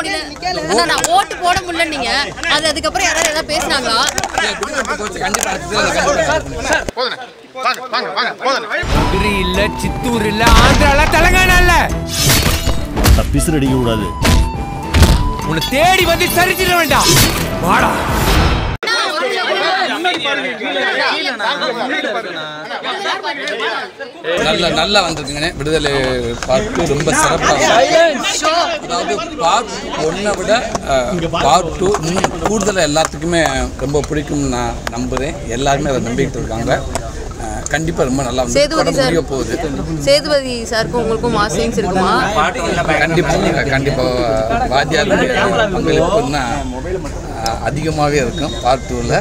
முடியல. அதான் நான் ஓட்டு போட முடியல நீங்க. அது அதுக்கப்புறம் யாராவது ஏதாவது பேசுனாங்களா? இல்ல சித்தூர் இல்ல ஆந்திரால தெலங்கானா இல்ல தப்பிசு அடிக்க கூடாது. உன்னை தேடி வந்து சரிச்சிட வேண்டாம். வாடா. நல்ல நல்லா வந்திருக்குங்கண்ணே விடுதலை பார்த்து ரொம்ப சிறப்பாக அதாவது பார்ட் ஒன்றை விட பார்ட் டூ இன்னும் கூடுதலாக எல்லாத்துக்குமே ரொம்ப பிடிக்கும்னு நான் நம்புகிறேன் எல்லாருமே அதை நம்பிக்கிட்டு இருக்காங்க. கண்டிப்பா ரொம்ப நல்லா வந்து சேதுபதி சார் போகுது. சேதுபதி சாருக்கும் உங்களுக்கும் மாஸ் சீன்ஸ் இருக்குமா? கண்டிப்பாக கண்டிப்பாக வாத்தியாருடைய பங்களிப்புன்னா அதிகமாகவே இருக்கும் பார்ட் டூவில்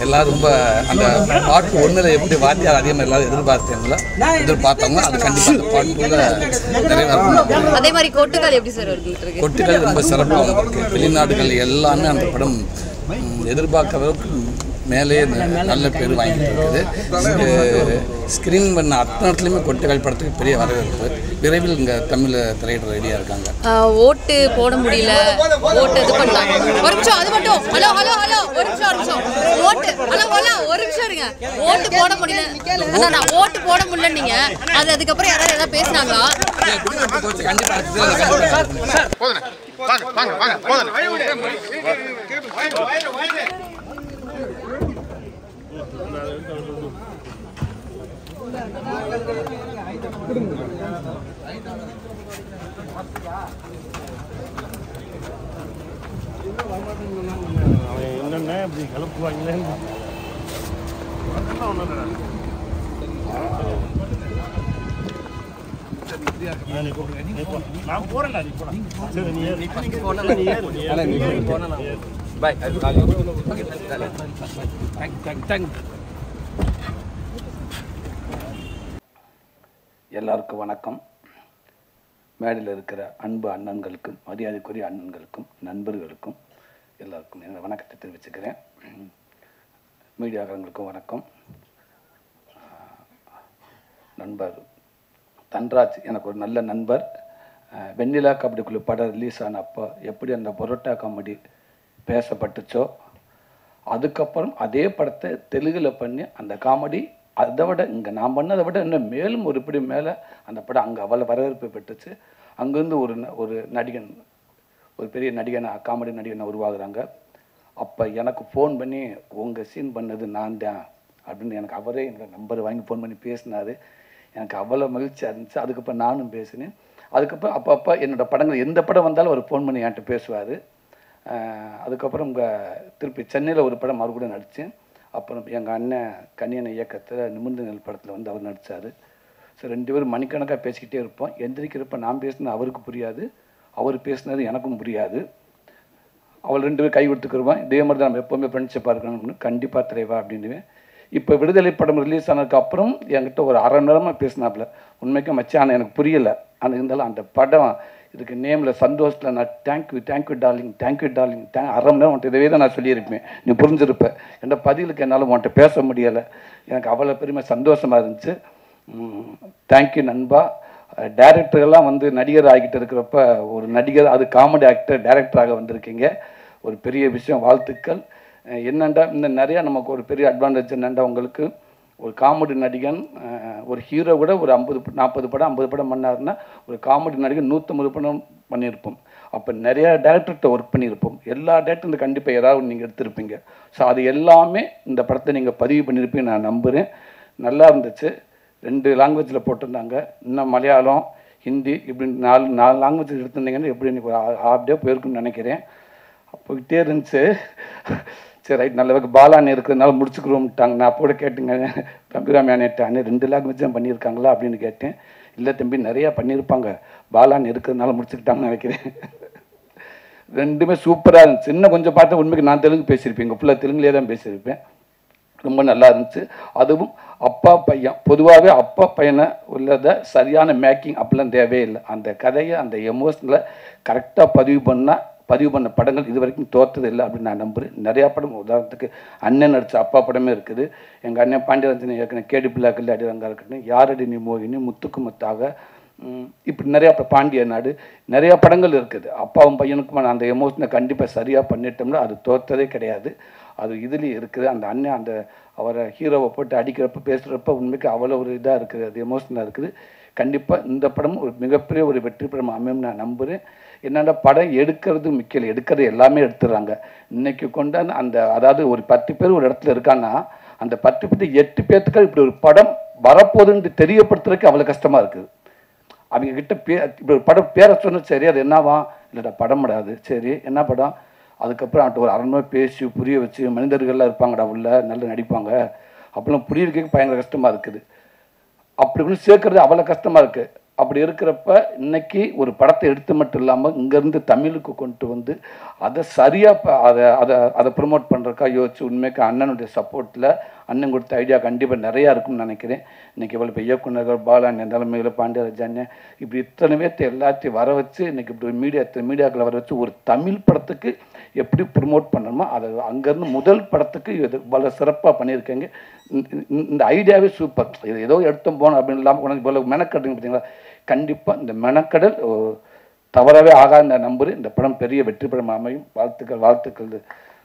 எல்லாரும் ரொம்ப அந்த பார்ட் ஒன்றில் எப்படி வாத்தியார் அதிகமாக எல்லாரும் எதிர்பார்த்தீங்களோ எதிர்பார்த்தாங்களோ அது கண்டிப்பாக அந்த பார்ட் டூவில் நிறைவேறணும். அதே மாதிரி கொட்டுக்கால் எப்படி சார் இருக்கு? கொட்டுகள் ரொம்ப சிறப்பாக வந்திருக்கு வெளிநாடுகள் எல்லாமே அந்த படம் ம், எதிர்பார்க்கிற அளவுக்கு மேலே நல்ல பேர் வாங்கிட்டு இருக்குது. ஸ்க்ரீன் பண்ண அத்தனை இடத்துலையுமே கொட்டுகள் படத்துக்கு பெரிய வரவேற்பு. விரைவில் இங்கே தமிழ் திரையிட ரெடியாக இருக்காங்க. ஓட்டு போட முடியல. ஓட்டு இது பண்ணாங்க ஒரு நிமிஷம் அது மட்டும். Hello hello hello. ஒரு நிமிஷம் ஒரு நிமிஷம். ஓட்டு ஹலோ ஹலோ. ஒரு நிமிஷம் இருங்க. ஓட்டு போட முடியல. அதான் நான் ஓட்டு போட முடியல நீங்க அது அதுக்கப்புறம் யாராவது ஏதாவது பேசுனாங்களா? என்னென்ன இப்படி கலப்புவாங்களேன்னு நான் போறேன்டா நீ போடா சரி நீ ஏறு நீ ஏறு நீ ஏறு நீ ஏறு பாய் எல்லாருக்கும் வணக்கம். மேடையில் இருக்கிற அன்பு அண்ணன்களுக்கும் மரியாதைக்குரிய அண்ணன்களுக்கும் நண்பர்களுக்கும் எல்லாருக்கும் என்னோட வணக்கத்தை தெரிவிச்சுக்கிறேன். மீடியாக்காரங்களுக்கும் வணக்கம். நண்பர் தன்ராஜ் எனக்கு ஒரு நல்ல நண்பர். வெண்ணிலா கபடிக்குழு படம் ரிலீஸ் ஆன அப்போ எப்படி அந்த பொரோட்டா காமெடி பேசப்பட்டுச்சோ அதுக்கப்புறம் அதே படத்தை தெலுங்கில் பண்ணி அந்த காமெடி அதை விட இங்கே நான் பண்ணதை விட இன்னும் மேலும் ஒரு படி மேலே அந்த படம் அங்கே அவ்வளோ வரவேற்பு பெற்றுச்சு. அங்கேருந்து ஒரு ந- ஒரு நடிகன் ஒரு பெரிய நடிகனை காமெடி நடிகனை உருவாகுறாங்க. அப்போ எனக்கு ஃபோன் பண்ணி உங்கள் சீன் பண்ணது நான் தான் அப்படின்னு எனக்கு அவரே என்னோடய நம்பர் வாங்கி ஃபோன் பண்ணி பேசினாரு. எனக்கு அவ்வளோ மகிழ்ச்சியாக இருந்துச்சு அதுக்கப்புறம் நானும் பேசினேன். அதுக்கப்புறம் அப்பப்போ என்னோட படங்கள் எந்த படம் வந்தாலும் அவர் ஃபோன் பண்ணி என்கிட்ட பேசுவார். அதுக்கப்புறம் இங்கே திருப்பி சென்னையில் ஒரு படம் மறுபடியும் நடித்தேன் அப்புறம் எங்கள் அண்ணன் கன்னியனை இயக்கத்தில் நிமிர்ந்த படத்தில் வந்து அவர் நடித்தார் ஸோ ரெண்டு பேரும் மணிக்கணக்காக பேசிக்கிட்டே இருப்போம். எந்திரிக்கிறப்ப நான் பேசினது அவருக்கு புரியாது. அவர் பேசினது எனக்கும் புரியாது. அவள் ரெண்டு பேரும் கை கொடுத்துக்கிறோம் இதே மாதிரி தான் நம்ம எப்போவுமே ஃப்ரெண்ட்ஷிப்பாக இருக்கணும்னு கண்டிப்பாக தலைவா அப்படின்னுவேன். இப்போ விடுதலை படம் ரிலீஸ் ஆனதுக்கு அப்புறம் என்கிட்ட ஒரு அரை நேரமாக பேசினாப்புல. உண்மைக்கும் மச்சான் எனக்கு புரியலை. ஆனால் இருந்தாலும் அந்த படம் இதுக்கு நேமில் சந்தோஷத்தில் நான் thank you thank you darling thank you darling thank அரை மணி நேரம் உன்ட்ட இதவே தான் நான் சொல்லியிருப்பேன். நீ புரிஞ்சிருப்ப. என்ற பதிலுக்கு என்னால் உன்ட்ட பேச முடியலை. எனக்கு அவ்வளோ பெருமை சந்தோஷமாக இருந்துச்சு. தேங்க்யூ நண்பா. டேரக்டர்லாம் வந்து நடிகர் ஆகிட்டு இருக்கிறப்ப ஒரு நடிகர் அது காமெடி ஆக்டர் டேரக்டராக வந்திருக்கீங்க. ஒரு பெரிய விஷயம் வாழ்த்துக்கள். அஹ் இந்த இன்னும் நிறையா நமக்கு ஒரு பெரிய அட்வான்டேஜ் என்னெண்டா உங்களுக்கு? ஒரு காமெடி நடிகன் ஒரு ஹீரோ கூட ஒரு ஐம்பது நாற்பது படம் ஐம்பது படம் பண்ணாருன்னா ஒரு காமெடி நடிகன் நூற்றம்பது படம் பண்ணியிருப்போம். அப்போ நிறையா டேரக்டர்கிட்ட ஒர்க் பண்ணியிருப்போம். எல்லா டேரக்டரும் கண்டிப்பாக ஏதாவது நீங்கள் எடுத்திருப்பீங்க. ஸோ அது எல்லாமே இந்த படத்தை நீங்கள் பதிவு பண்ணியிருப்பீங்க நான் நம்புகிறேன் நல்லா இருந்துச்சு. ரெண்டு லாங்குவேஜில் போட்டிருந்தாங்க. இன்னும் மலையாளம் ஹிந்தி இப்படி நாலு நாலு லாங்குவேஜ் எடுத்திருந்தீங்கன்னா எப்படி எனக்கு ஒரு ஹாஃப் டே போயிருக்குன்னு நினைக்கிறேன். போய்கிட்டே இருந்துச்சு. சரி ரைட் நல்ல வகை பாலாண்ணே இருக்கிறதுனால முடிச்சுக்கிறோம்ட்டாங்க. நான் அப்போ கூட கேட்டுங்க தம்பிராமி அண்ணே ரெண்டு லாங்குவேஜ் தான் பண்ணியிருக்காங்களா அப்படின்னு கேட்டேன். இல்லை தம்பி நிறையா பண்ணியிருப்பாங்க. பாலாண்ணே இருக்கிறதுனால முடிச்சுக்கிட்டாங்கன்னு நினைக்கிறேன். ரெண்டுமே சூப்பராக இருந்துச்சு. இன்னும் கொஞ்சம் பார்த்தா உண்மைக்கு நான் தெலுங்கு பேசியிருப்பேன். எங்கள் ஃபுல்லாக தெலுங்குலேயே தான் பேசியிருப்பேன். ரொம்ப நல்லா இருந்துச்சு. அதுவும் அப்பா பையன் பொதுவாகவே அப்பா பையனை உள்ளதை சரியான மேக்கிங் அப்படிலாம் தேவையே இல்லை அந்த கதையை அந்த எமோஷனில் கரெக்டாக பதிவு பண்ணால் பதிவு பண்ண படங்கள் இது வரைக்கும் தோற்றது இல்லை அப்படின்னு நான் நம்புகிறேன் நிறையா படம் உதாரணத்துக்கு அண்ணன் நடித்த அப்பா படமே இருக்குது. எங்கள் அண்ணன் பாண்டியரஞ்சன் இயக்குன கேடி பிள்ளாக்கல் அடிரங்கா இருக்கட்டும் யாரடி நீ மோகினி முத்துக்கு முத்தாக இப்படி நிறையா இப்போ பாண்டிய நாடு நிறையா படங்கள் இருக்குது. அப்பாவும் பையனுக்குமான அந்த எமோஷனை கண்டிப்பாக சரியாக பண்ணிட்டோம்னா அது தோற்றதே கிடையாது. அது இதுலேயும் இருக்குது. அந்த அண்ணன் அந்த அவரை ஹீரோவை போட்டு அடிக்கிறப்ப பேசுகிறப்ப உண்மைக்கு அவ்வளோ ஒரு இதாக இருக்குது. அது எமோஷனாக இருக்குது. கண்டிப்பாக இந்த படம் ஒரு மிகப்பெரிய ஒரு வெற்றி படம் அமையும் நான் நம்புகிறேன் என்னென்ன படம் எடுக்கிறது முக்கியம் எடுக்கிறது எல்லாமே எடுத்துடுறாங்க. இன்னைக்கு கொண்ட அந்த அதாவது ஒரு பத்து பேர் ஒரு இடத்துல இருக்கான்னா அந்த பத்து பத்து எட்டு பேர்த்துக்கு இப்படி ஒரு படம் வரப்போகுதுன்னு தெரியப்படுத்துறதுக்கு அவ்வளோ கஷ்டமாக இருக்குது. அவங்க கிட்ட பே இப்படி ஒரு படம் பேரை சொன்னால் சரி அது என்னவா? இல்லைடா படம் விடாது சரி என்ன படம்? அதுக்கப்புறம் அவன்கிட்ட ஒரு அரண்மை பேசி புரிய வச்சு மனிதர்கள்லாம் இருப்பாங்கடா உள்ள நல்லா நடிப்பாங்க. அப்படிலாம் புரிய வைக்க பயங்கர கஷ்டமாக இருக்குது. அப்படி இப்படி சேர்க்கறது அவ்வளோ கஷ்டமாக இருக்குது அப்படி இருக்கிறப்ப இன்னைக்கு ஒரு படத்தை எடுத்து மட்டும் இல்லாமல் இங்கேருந்து தமிழுக்கு கொண்டு வந்து அதை சரியாக அதை அதை அதை ப்ரொமோட் பண்ணுறக்கா யோசிச்சு உண்மைக்கு அண்ணனுடைய சப்போர்ட்டில் அண்ணன் கொடுத்த ஐடியா கண்டிப்பாக நிறையா இருக்கும்னு நினைக்கிறேன். இன்னைக்கு இவ்வளோ இப்போ இயக்குநர்கள் பாலாண்ணன் தலைமையில் பாண்டியராஜ் இப்படி இத்தனை பேர்த்த எல்லாத்தையும் வர வச்சு இன்றைக்கி இப்படி ஒரு மீடியா மீடியாக்களை வர வச்சு ஒரு தமிழ் படத்துக்கு எப்படி ப்ரொமோட் பண்ணணுமோ அதை அங்கேருந்து முதல் படத்துக்கு இது இவ்வளோ சிறப்பாக பண்ணியிருக்கேங்க. இந்த- ஐடியாவே சூப்பர். இது ஏதோ எடுத்தோம் போனோம் அப்படின்னு இல்லாமல் கொண்டு இவ்வளோ மெனக்கட்டுங்க பார்த்தீங்களா? கண்டிப்பாக இந்த மெனக்கடல் தவறவே ஆகாத நான் இந்த படம் பெரிய வெற்றி படம் அமையும். வாழ்த்துக்கள் வாழ்த்துக்கள்.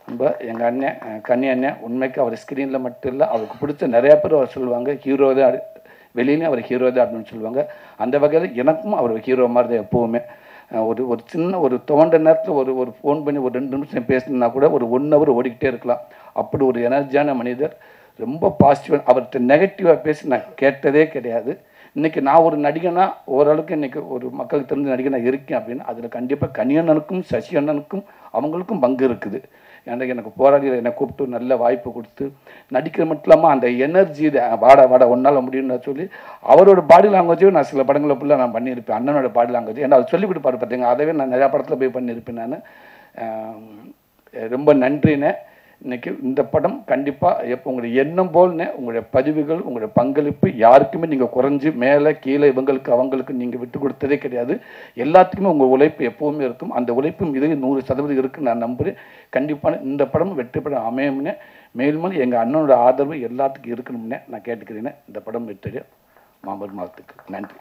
ரொம்ப எங்கள் அண்ணன் கன்னி அண்ணன் உண்மைக்கு அவர் ஸ்க்ரீனில் மட்டும் இல்லை அவருக்கு பிடிச்ச நிறையா பேர் அவர் சொல்லுவாங்க. ஹீரோ தான் அடி- வெளியிலையும் அவர் ஹீரோ தான் அப்படின்னு சொல்லுவாங்க. அந்த வகையில் எனக்கும் அவர் ஹீரோ மாதிரி தான் எப்போவுமே. ஒரு ஒரு சின்ன ஒரு துவண்ட நேரத்தில் ஒரு ஒரு ஃபோன் பண்ணி ஒரு ரெண்டு நிமிஷம் பேசினா கூட ஒரு ஒன் ஹவர் ஓடிக்கிட்டே இருக்கலாம். அப்படி ஒரு எனர்ஜியான மனிதர். ரொம்ப பாசிட்டிவாக அவர்கிட்ட நெகட்டிவாக பேசி நான் கேட்டதே கிடையாது. இன்றைக்கி நான் ஒரு நடிகனா ஓரளவுக்கு இன்றைக்கி ஒரு மக்களுக்கு தெரிஞ்ச நடிகனாக இருக்கேன் அப்படின்னு அதில் கண்டிப்பாக கனியண்ணனுக்கும் சசி அண்ணனுக்கும் அவங்களுக்கும் பங்கு இருக்குது. ஏன்னா எனக்கு போராடி என்னை கூப்பிட்டு நல்ல வாய்ப்பு கொடுத்து நடிக்கிற மட்டும் இல்லாமல் அந்த எனர்ஜி வாட வாட ஒன்றால் முடியும்னு சொல்லி அவரோட பாடி லாங்குவேஜையும் நான் சில படங்களை ஃபுல்லாக நான் பண்ணியிருப்பேன். அண்ணனோட பாடி லாங்குவேஜ் ஏன்னா அவர் சொல்லி கொடுப்பாரு பார்த்தீங்க அதவே நான் நிறையா படத்தில் போய் பண்ணியிருப்பேன் நான். ரொம்ப நன்றினேன் இன்னைக்கு இந்த படம் கண்டிப்பாக எப்போ உங்களுடைய எண்ணம் போல்னே உங்களுடைய பதிவுகள் உங்களுடைய பங்களிப்பு யாருக்குமே நீங்கள் குறைஞ்சி மேலே கீழே இவங்களுக்கு அவங்களுக்கு நீங்கள் விட்டு கொடுத்ததே கிடையாது. எல்லாத்துக்குமே உங்கள் உழைப்பு எப்போவுமே இருக்கும். அந்த உழைப்பும் இது நூறு சதவீதம் இருக்குன்னு நான் நம்புகிறேன் கண்டிப்பான இந்த படம் வெற்றி படம் அமையும்னே மேலும் எங்கள் அண்ணனோட ஆதரவு எல்லாத்துக்கும் இருக்கணும்னே நான் கேட்டுக்கிறேன். இந்த படம் வெற்றிய மாம்பழம் மாதத்துக்கு நன்றி.